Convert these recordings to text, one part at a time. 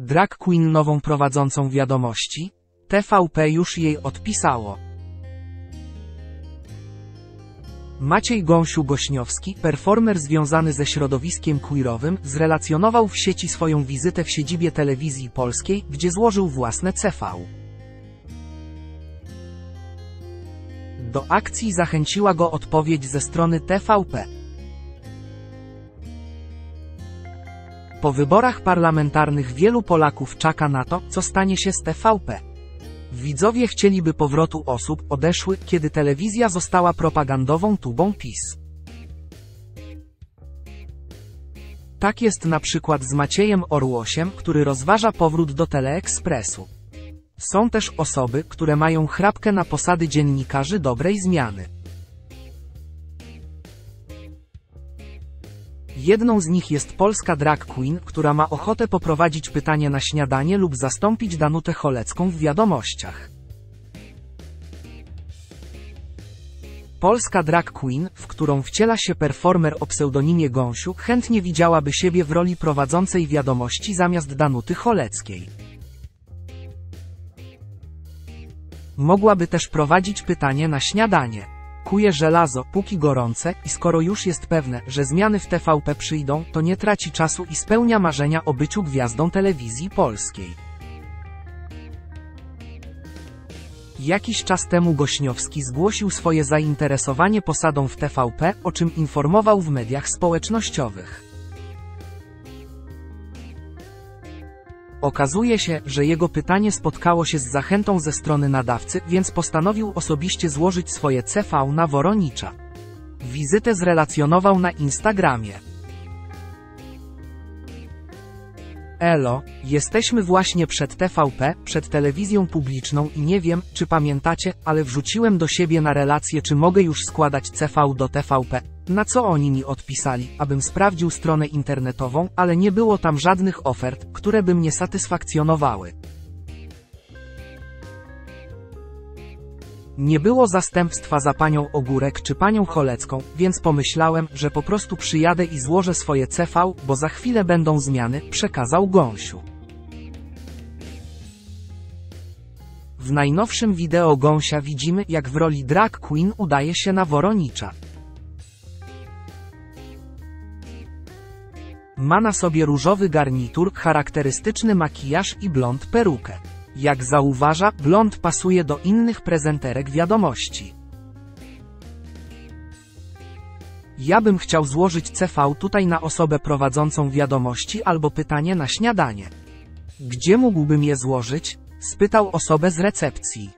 Drag Queen nową prowadzącą wiadomości? TVP już jej odpisało. Maciej Gąsiu-Gośniowski, performer związany ze środowiskiem queerowym, zrelacjonował w sieci swoją wizytę w siedzibie telewizji polskiej, gdzie złożył własne CV. Do akcji zachęciła go odpowiedź ze strony TVP. Po wyborach parlamentarnych wielu Polaków czeka na to, co stanie się z TVP. Widzowie chcieliby powrotu osób odeszły, kiedy telewizja została propagandową tubą PiS. Tak jest na przykład z Maciejem Orłosiem, który rozważa powrót do Teleekspresu. Są też osoby, które mają chrapkę na posady dziennikarzy dobrej zmiany. Jedną z nich jest polska drag queen, która ma ochotę poprowadzić pytanie na śniadanie lub zastąpić Danutę Cholecką w wiadomościach. Polska drag queen, w którą wciela się performer o pseudonimie Gąsiu, chętnie widziałaby siebie w roli prowadzącej wiadomości zamiast Danuty Choleckiej. Mogłaby też prowadzić pytanie na śniadanie. Kuje żelazo, póki gorące, i skoro już jest pewne, że zmiany w TVP przyjdą, to nie traci czasu i spełnia marzenia o byciu gwiazdą telewizji polskiej. Jakiś czas temu Gośniowski zgłosił swoje zainteresowanie posadą w TVP, o czym informował w mediach społecznościowych. Okazuje się, że jego pytanie spotkało się z zachętą ze strony nadawcy, więc postanowił osobiście złożyć swoje CV na Woronicza. Wizytę zrelacjonował na Instagramie. Elo, jesteśmy właśnie przed TVP, przed telewizją publiczną i nie wiem, czy pamiętacie, ale wrzuciłem do siebie na relację, czy mogę już składać CV do TVP. Na co oni mi odpisali, abym sprawdził stronę internetową, ale nie było tam żadnych ofert, które by mnie satysfakcjonowały. Nie było zastępstwa za panią Ogórek czy panią Cholecką, więc pomyślałem, że po prostu przyjadę i złożę swoje CV, bo za chwilę będą zmiany, przekazał Gąsiu. W najnowszym wideo Gąsia widzimy, jak w roli drag queen udaje się na Woronicza. Ma na sobie różowy garnitur, charakterystyczny makijaż i blond perukę. Jak zauważa, blond pasuje do innych prezenterek wiadomości. Ja bym chciał złożyć CV tutaj na osobę prowadzącą wiadomości albo pytanie na śniadanie. Gdzie mógłbym je złożyć? spytał osobę z recepcji.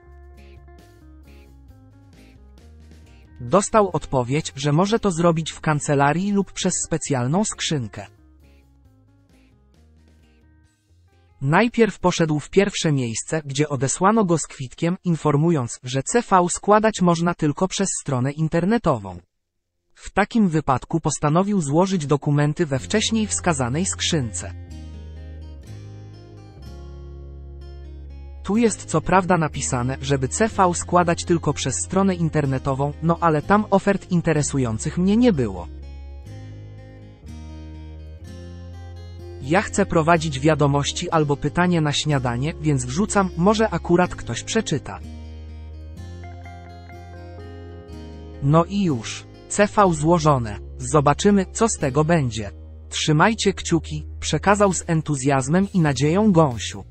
Dostał odpowiedź, że może to zrobić w kancelarii lub przez specjalną skrzynkę. Najpierw poszedł w pierwsze miejsce, gdzie odesłano go z kwitkiem, informując, że CV składać można tylko przez stronę internetową. W takim wypadku postanowił złożyć dokumenty we wcześniej wskazanej skrzynce. Tu jest co prawda napisane, żeby CV składać tylko przez stronę internetową, no ale tam ofert interesujących mnie nie było. Ja chcę prowadzić wiadomości albo pytanie na śniadanie, więc wrzucam, może akurat ktoś przeczyta. No i już. CV złożone. Zobaczymy, co z tego będzie. Trzymajcie kciuki, przekazał z entuzjazmem i nadzieją Gąsiu.